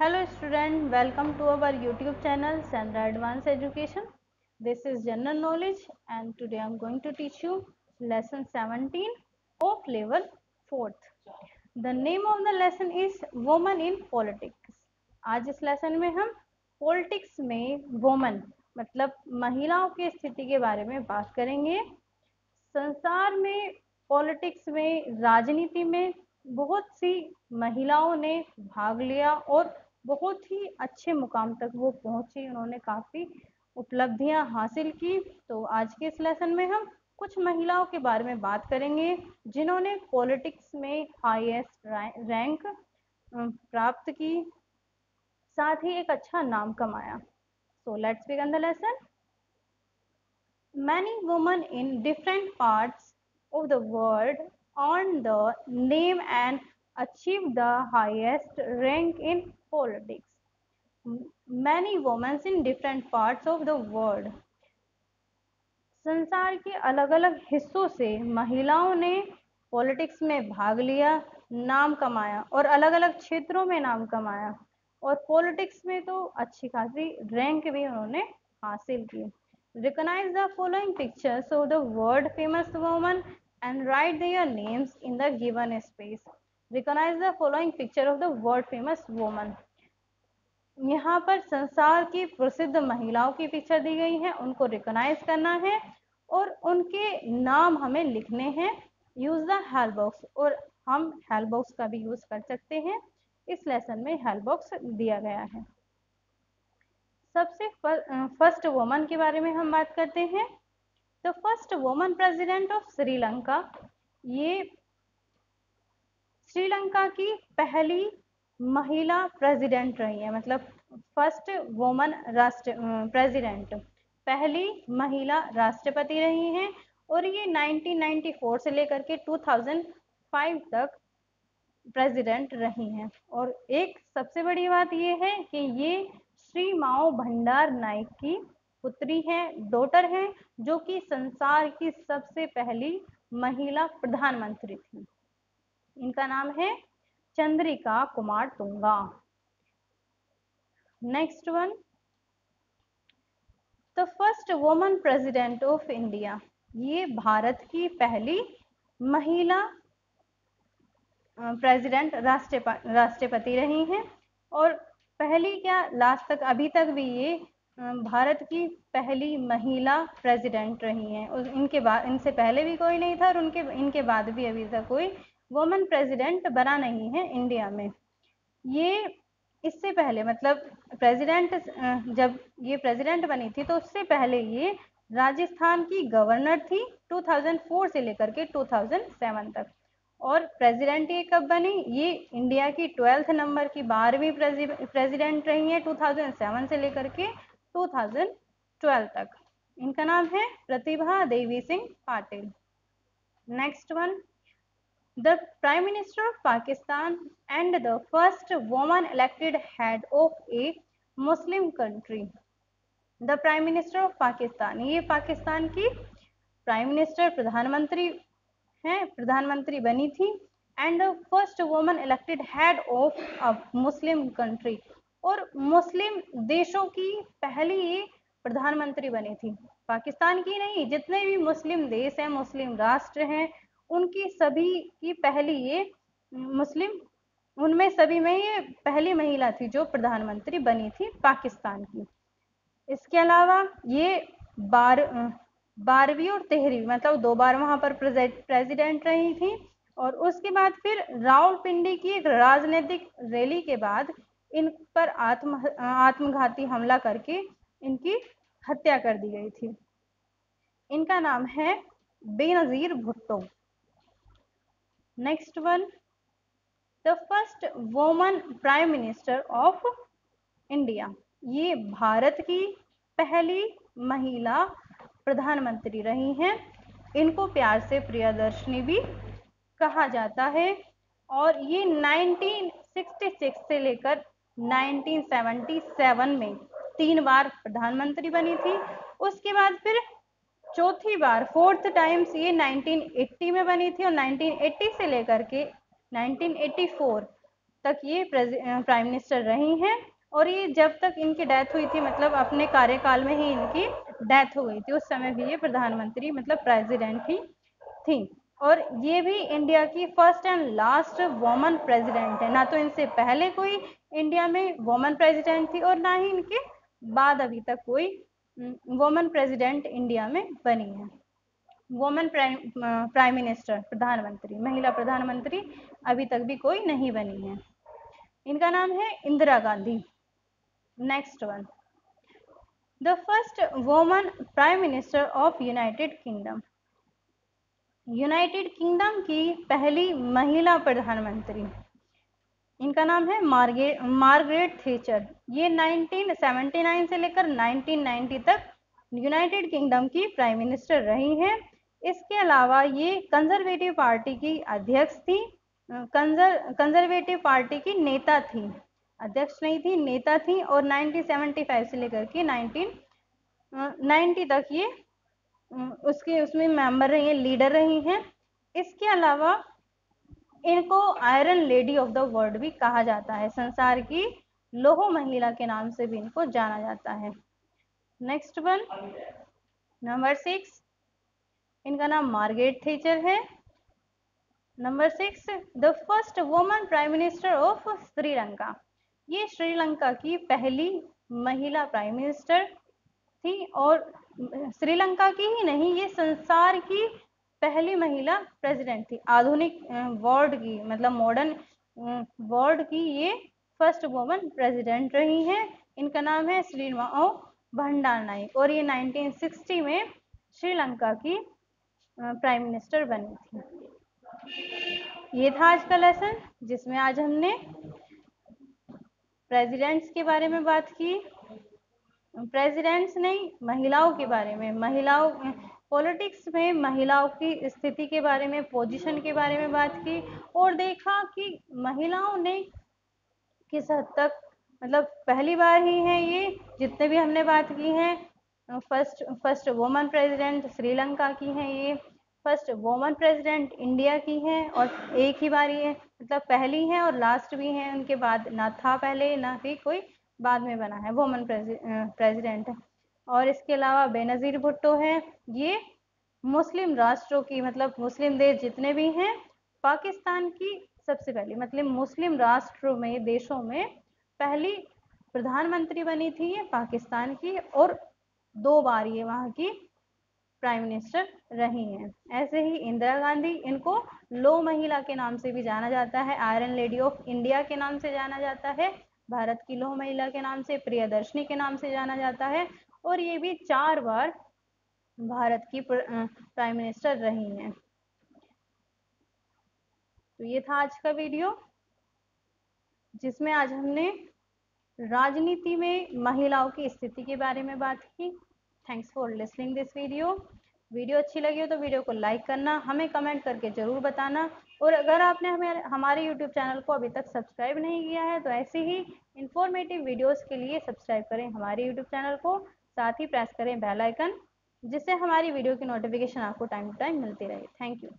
Hello student welcome to our YouTube channel Sandra advance education this is general knowledge and today I am going to teach you lesson 17 of level fourth the name of the lesson is women in politics आज इस lesson में हम politics में woman मतलब महिलाओं की स्थिति के बारे में बात करेंगे। संसार में पॉलिटिक्स में, राजनीति में बहुत सी महिलाओं ने भाग लिया और बहुत ही अच्छे मुकाम तक वो पहुँची, उन्होंने काफ़ी उपलब्धियाँ हासिल की। तो आज के इस लेसन में हम कुछ महिलाओं के बारे में बात करेंगे, जिन्होंने पॉलिटिक्स में हाईएस्ट रैंक प्राप्त की, साथ ही एक अच्छा नाम कमाया। So let's begin the lesson many women in different parts of the world earned the name and achieved the highest rank in politics. Many women in different parts of the world. संसार के अलग अलग हिस्सों से महिलाओं ने politics में भाग लिया नाम कमाया और अलग अलग क्षेत्रों में नाम कमाया और पॉलिटिक्स में तो अच्छी खासी रैंक भी उन्होंने हासिल की recognise the following pictures of the world famous woman and write their names in the given space. Recognize the following picture of the world famous woman. यहाँ पर संसार की प्रसिद्ध महिलाओं की पिक्चर दी गई है, उनको रिकॉग्नाइज करना है और उनके नाम हमें लिखने हैं। यूज़ द हेल्प बॉक्स और हम हेल्प बॉक्स का भी यूज़ कर सकते हैं। इस लेसन में हेल्प बॉक्स दिया गया है। सबसे फ़र्स्ट वुमन के बारे में हम बात करते हैं। The first woman president of Sri Lanka ये श्रीलंका की पहली महिला प्रेसिडेंट रही है मतलब फ़र्स्ट वोमन राष्ट्र प्रेसिडेंट। पहली महिला राष्ट्रपति रही हैं और ये 1994 से लेकर के 2005 तक प्रेसिडेंट रही हैं। और एक सबसे बड़ी बात ये है कि ये श्री माओ भंडार नाइक की पुत्री हैं डॉटर हैं, जो कि संसार की सबसे पहली महिला प्रधानमंत्री थी। इनका नाम है Chandrika Kumaratunga next one the first woman president of India ये भारत की पहली महिला प्रेसिडेंट राष्ट्रपति रही हैं। और पहली क्या लास्ट तक, अभी तक भी ये भारत की पहली महिला प्रेसिडेंट रही हैं। और इनके बाद, इनसे पहले भी कोई नहीं था और उनके, इनके बाद भी अभी तक कोई वुमेन प्रेसिडेंट बना नहीं है इंडिया में। ये इससे पहले मतलब प्रेसिडेंट जब ये प्रेसिडेंट बनी थी तो उससे पहले ये राजस्थान की गवर्नर थी 2004 से लेकर के 2007 तक। और प्रेसिडेंट ये कब बनी? ये इंडिया की ट्वेल्थ नंबर की बारहवीं प्रेसिडेंट रही है 2007 से लेकर के 2012 तक। इनका नाम है Pratibha Devi Singh Patil. Next one the prime minister of Pakistan and the first woman elected head of a Muslim country the prime minister of Pakistan ये पाकिस्तान की प्राइम मिनिस्टर प्रधानमंत्री हैं प्रधानमंत्री बनी थी and first woman elected head of a Muslim country और Muslim देशों की पहली ये प्रधानमंत्री बनी थी। पाकिस्तान की नहीं, जितने भी मुस्लिम देश हैं मुस्लिम राष्ट्र हैं उनकी सभी की पहली ये मुस्लिम, उनमें सभी में ये पहली महिला थी जो प्रधानमंत्री बनी थी पाकिस्तान की। इसके अलावा ये बार, बारहवीं और तेरहवीं मतलब दो बार वहाँ पर प्रेसिडेंट रही थी और उसके बाद फिर रावलपिंडी की एक राजनीतिक रैली के बाद इन पर आत्म, आत्मघाती हमला करके इनकी हत्या कर दी गई थी। इनका नाम है Benazir Bhutto. Next one the first woman prime minister of India ये भारत की पहली महिला प्रधानमंत्री रही हैं। इनको प्यार से प्रियदर्शनी भी कहा जाता है। और ये 1966 से लेकर 1977 में तीन बार प्रधानमंत्री बनी थी। उसके बाद फिर चौथी बार फोर्थ टाइम्स ये 1980 में बनी थी और 1980 से लेकर के 1984 तक ये प्राइम मिनिस्टर रही हैं और ये जब तक इनकी डेथ हुई थी मतलब अपने कार्यकाल में ही इनकी डेथ हो गई थी, उस समय भी ये प्रधानमंत्री मतलब प्रेसिडेंट ही थी। और ये भी इंडिया की first and last woman president है। ना तो इनसे पहले कोई इंडिया में वोमन प्रेसिडेंट थी और ना ही इनके बाद अभी तक कोई वोमन प्रेसिडेंट इंडिया में बनी है। वोमन प्राइम मिनिस्टर प्रधानमंत्री, महिला प्रधानमंत्री अभी तक भी कोई नहीं बनी है। इनका नाम है Indira Gandhi. Next one the first woman prime minister of United Kingdom United Kingdom की पहली महिला प्रधानमंत्री। इनका नाम है मार्गे, मार्गरेट थेचर। ये 1979 से लेकर 1990 तक यूनाइटेड किंगडम की प्राइम मिनिस्टर रही हैं। इसके अलावा ये कंजर्वेटिव पार्टी की अध्यक्ष थी, कंजर, कंजर्वेटिव पार्टी की नेता थी, अध्यक्ष नहीं थी, नेता थी और 1975 से लेकर के 1990 तक ये उसके, उसमें मेंबर रही हैं, लीडर रही हैं। इसके अलावा इनको iron lady of the world भी कहा जाता है। संसार की लोहो महिला के नाम से भी इनको जाना जाता है। नेक्स्ट वन नंबर सिक्स इनका नाम मार्गरेट थेचर है। Number six the first woman prime minister of Sri Lanka ये श्रीलंका की पहली महिला प्राइम मिनिस्टर थी और श्रीलंका की ही नहीं, ये संसार की पहली महिला प्रेसिडेंट थी। आधुनिक वर्ल्ड की मतलब मॉडर्न वर्ल्ड की ये फ़र्स्ट वुमन प्रेसिडेंट रही हैं। इनका नाम है श्रीमाओ भंडार नाइक और ये 1960 में श्रीलंका की प्राइम मिनिस्टर बनी थी। ये था आज का लेसन जिसमें आज हमने प्रेसिडेंट्स के बारे में बात की। प्रेसिडेंट्स नहीं, महिलाओं के बारे में, महिलाओं पॉलिटिक्स में महिलाओं की स्थिति के बारे में पोजीशन के बारे में बात की और देखा कि महिलाओं ने किस हद तक मतलब पहली बार ही है ये, जितने भी हमने बात की हैं first first woman president Sri Lanka की हैं ये फ़र्स्ट वुमन प्रेसिडेंट इंडिया की हैं और एक ही बार ये मतलब पहली हैं और लास्ट भी हैं, उनके बाद ना था पहले, ना ही कोई बाद में बना है वुमन प्रेसिडेंट और इसके अलावा बेनज़ीर भुट्टो है, ये मुस्लिम राष्ट्रों की मतलब मुस्लिम देश जितने भी हैं, पाकिस्तान की सबसे पहली मतलब मुस्लिम राष्ट्रों में, देशों में पहली प्रधानमंत्री बनी थी ये पाकिस्तान की और दो बार ये वहाँ की प्राइम मिनिस्टर रही हैं। ऐसे ही इंदिरा गांधी, इनको लो महिला के नाम से भी जाना जाता है, आयरन लेडी ऑफ़ इंडिया के नाम से जाना जाता है भारत की लोह महिला के नाम से, प्रियदर्शनी के नाम से जाना जाता है। और ये भी चार बार भारत की प्राइम मिनिस्टर रही हैं। तो ये था आज का वीडियो, जिसमें आज हमने राजनीति में महिलाओं की स्थिति के बारे में बात की। Thanks for listening this video video अच्छी लगी हो तो वीडियो को लाइक करना, हमें कमेंट करके ज़रूर बताना। और अगर आपने हमें, हमारे यूट्यूब चैनल को अभी तक सब्सक्राइब नहीं किया है तो ऐसे ही इंफॉर्मेटिव वीडियोस के लिए सब्सक्राइब करें हमारे यूट्यूब चैनल को, साथ ही प्रेस करें बेल आइकन जिससे हमारी वीडियो की नोटिफिकेशन आपको टाइम टू टाइम मिलती रहे। Thank you